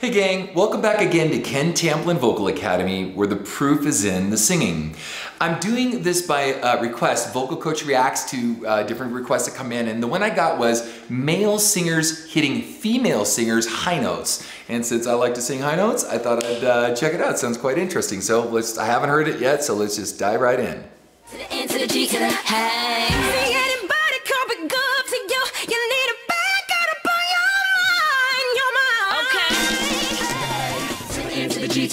Hey gang, welcome back again to Ken Tamplin Vocal Academy where the proof is in the singing. I'm doing this by uh, request. Vocal Coach reacts to uh, different requests that come in and the one I got was male singers hitting female singers high notes. And since I like to sing high notes, I thought I'd uh, check it out. Sounds quite interesting. So let's, I haven't heard it yet, so let's just dive right in.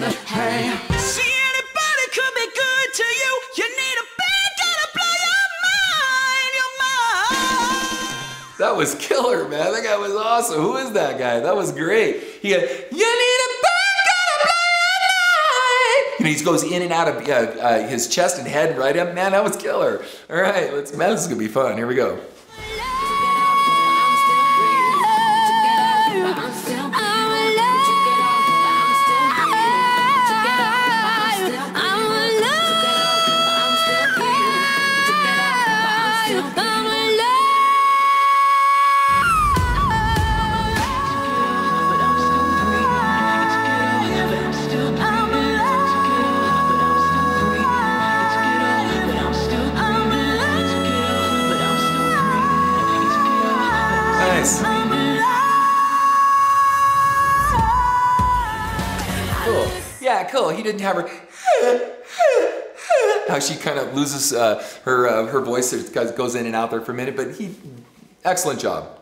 The G hey. See anybody could be good to you? You need a back up blow your mind, your mind. That was killer, man. That guy was awesome. Who is that guy? That was great. He had, you need a you know, he goes in and out of uh, uh, his chest and head right up. Man, that was killer. All right, let's, man, this is gonna be fun. Here we go. Didn't have her. How she kind of loses uh, her uh, her voice, it goes in and out there for a minute, but he, excellent job.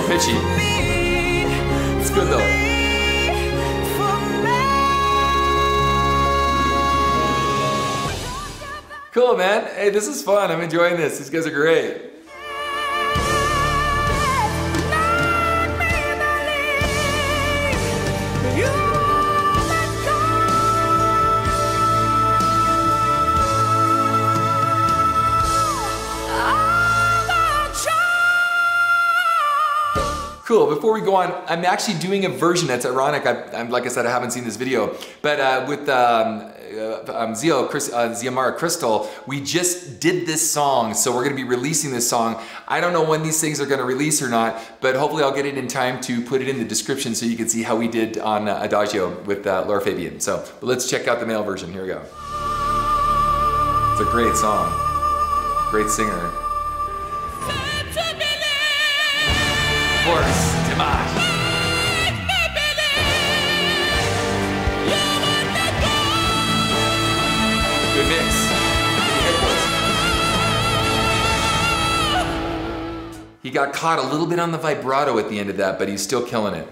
Little pitchy. It's good though. Cool, man. Hey, this is fun. I'm enjoying this. These guys are great. Cool. Before we go on, I'm actually doing a version that's ironic. I, I'm like I said, I haven't seen this video, but uh, with um, uh, um, Zio, Chris, uh, Xiomara Crystal, we just did this song, so we're going to be releasing this song. I don't know when these things are going to release or not, but hopefully I'll get it in time to put it in the description so you can see how we did on uh, Adagio with uh, Lara Fabian. So let's check out the male version. Here we go. It's a great song. Great singer. Of course, Dimash. Good mix. He got caught a little bit on the vibrato at the end of that, but he's still killing it.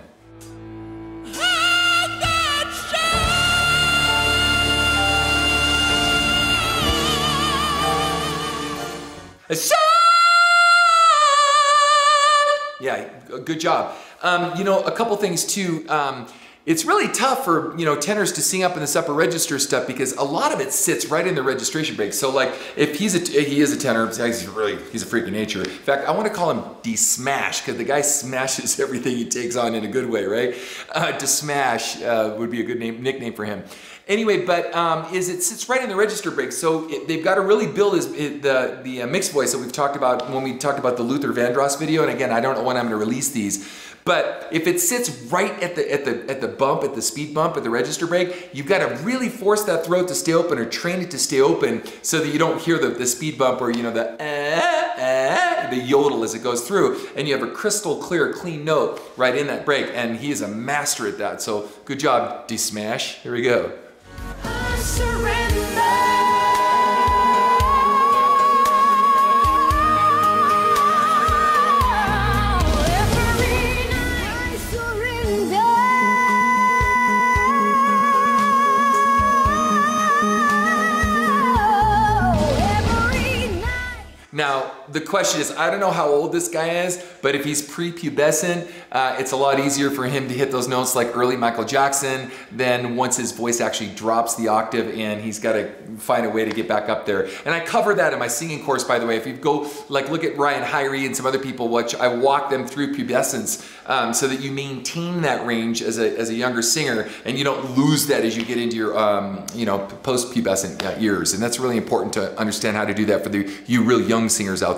Yeah, good job. Um, you know, a couple things too. Um, it's really tough for you know tenors to sing up in this upper register stuff because a lot of it sits right in the registration break. So like if he's a he is a tenor, he's really he's a freak of nature. In fact, I want to call him D Smash because the guy smashes everything he takes on in a good way, right? Uh, D Smash uh, would be a good name nickname for him. Anyway, but um, is it sits right in the register break, so it, they've got to really build it, the the uh, mixed voice that we've talked about when we talked about the Luther Vandross video. And again, I don't know when I'm going to release these, but if it sits right at the at the at the bump, at the speed bump, at the register break, you've got to really force that throat to stay open or train it to stay open so that you don't hear the, the speed bump or you know the eh, eh, the yodel as it goes through, and you have a crystal clear, clean note right in that break. And he is a master at that. So good job, D Smash. Here we go surrender. The question is, I don't know how old this guy is, but if he's prepubescent, uh, it's a lot easier for him to hit those notes like early Michael Jackson than once his voice actually drops the octave and he's got to find a way to get back up there. And I cover that in my singing course, by the way. If you go, like, look at Ryan Hyrie and some other people, which I walk them through pubescence um, so that you maintain that range as a, as a younger singer and you don't lose that as you get into your, um, you know, post-pubescent uh, years. And that's really important to understand how to do that for the, you real young singers out there.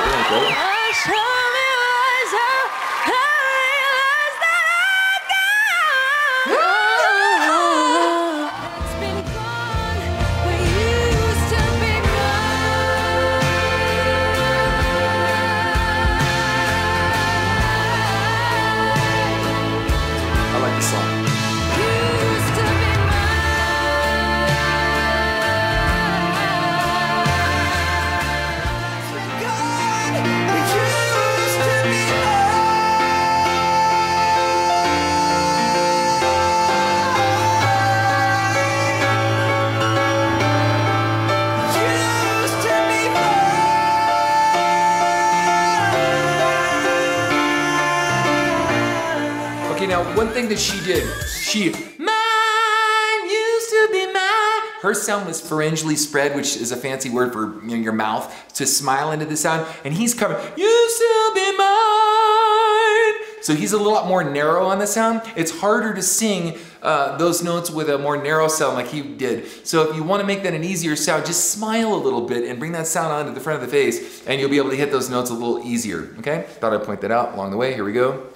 one thing that she did, she mine used to be mine. Her sound was pharyngally spread, which is a fancy word for you know, your mouth to smile into the sound, and he's coming used to be mine. So he's a little lot more narrow on the sound. It's harder to sing uh, those notes with a more narrow sound like he did. So if you want to make that an easier sound, just smile a little bit and bring that sound onto the front of the face, and you'll be able to hit those notes a little easier. Okay? Thought I'd point that out along the way. Here we go.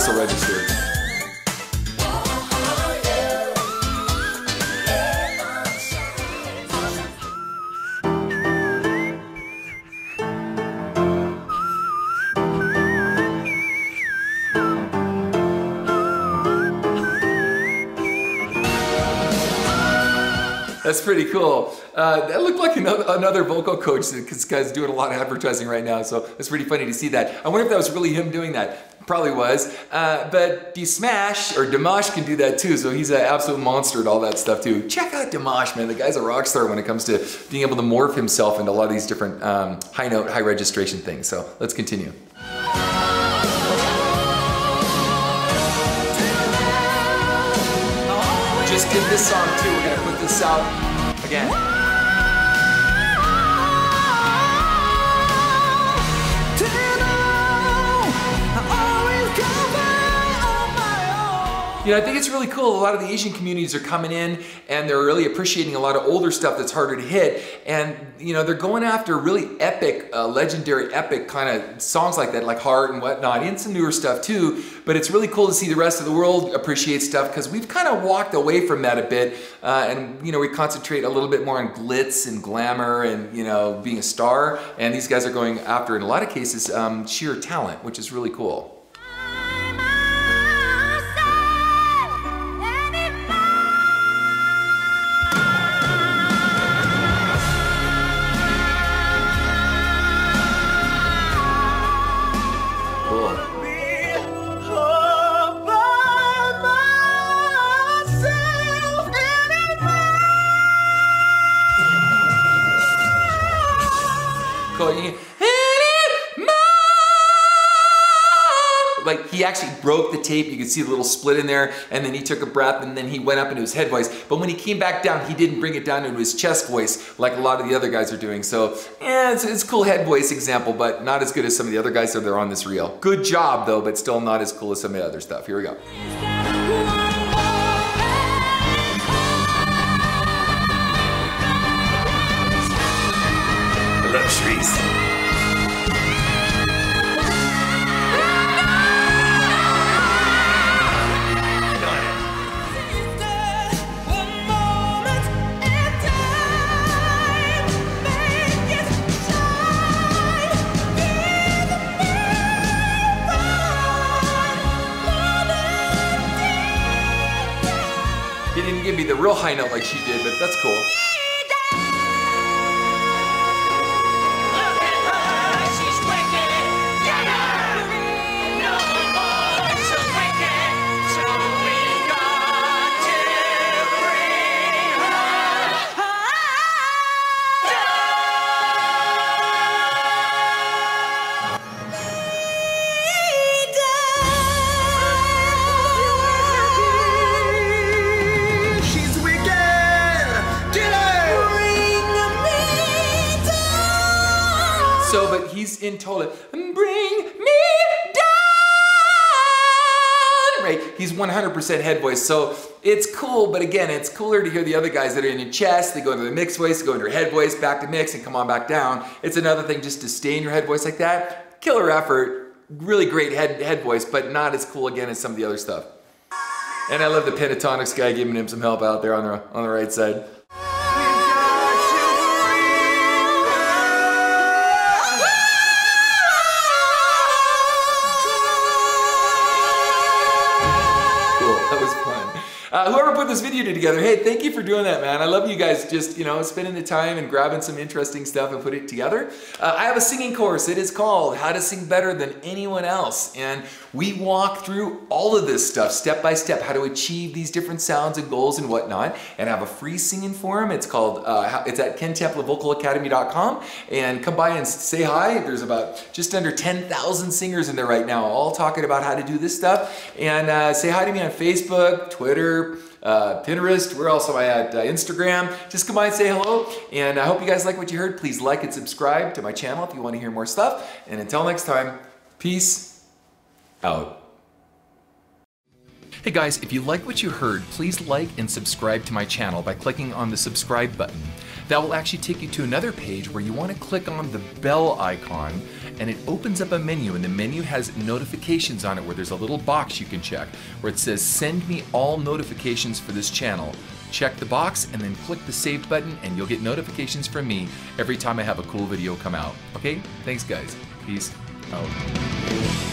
Wow. Whistle register. That's pretty cool. Uh, that looked like another, another vocal coach because guy's doing a lot of advertising right now, so it's pretty funny to see that. I wonder if that was really him doing that. Probably was. Uh, but Smash or Dimash can do that too, so he's an absolute monster at all that stuff too. Check out Dimash, man. The guy's a rock star when it comes to being able to morph himself into a lot of these different um, high note, high registration things. So let's continue. Just did this song too. We're gonna put this out again. You know, I think it's really cool. A lot of the Asian communities are coming in and they're really appreciating a lot of older stuff that's harder to hit. And, you know, they're going after really epic, uh, legendary, epic kind of songs like that, like Heart and whatnot, and some newer stuff too. But it's really cool to see the rest of the world appreciate stuff because we've kind of walked away from that a bit. Uh, and, you know, we concentrate a little bit more on glitz and glamour and, you know, being a star. And these guys are going after, in a lot of cases, um, sheer talent, which is really cool. Cool. Like he actually broke the tape. You could see the little split in there, and then he took a breath, and then he went up into his head voice. But when he came back down, he didn't bring it down into his chest voice like a lot of the other guys are doing. So yeah, it's, it's a cool head voice example, but not as good as some of the other guys that are on this reel. Good job though, but still not as cool as some of the other stuff. Here we go. The real high note like she did, but that's cool. He's 100% head voice. So it's cool, but again, it's cooler to hear the other guys that are in your chest. They go into the mix voice, go into your head voice, back to mix, and come on back down. It's another thing just to stay in your head voice like that. Killer effort, really great head head voice, but not as cool again as some of the other stuff. And I love the Pentatonix guy giving him some help out there on the on the right side. Put this video together, hey, thank you for doing that, man. I love you guys just, you know, spending the time and grabbing some interesting stuff and put it together. Uh, I have a singing course. It is called How to Sing Better Than Anyone Else. And we walk through all of this stuff step by step, how to achieve these different sounds and goals and whatnot. And I have a free singing forum. It's called, uh, it's at kentamplinvocalacademy.com. And come by and say hi. There's about just under 10,000 singers in there right now, all talking about how to do this stuff. And uh, say hi to me on Facebook, Twitter, uh, Pinterest. Am I at? Uh, Instagram. Just come by and say hello. And I hope you guys like what you heard. Please like and subscribe to my channel if you want to hear more stuff. And until next time, peace out. Hey guys, if you like what you heard, please like and subscribe to my channel by clicking on the subscribe button. That will actually take you to another page where you want to click on the bell icon and it opens up a menu and the menu has notifications on it where there's a little box you can check where it says send me all notifications for this channel. Check the box and then click the save button and you'll get notifications from me every time I have a cool video come out. Okay? Thanks guys. Peace out.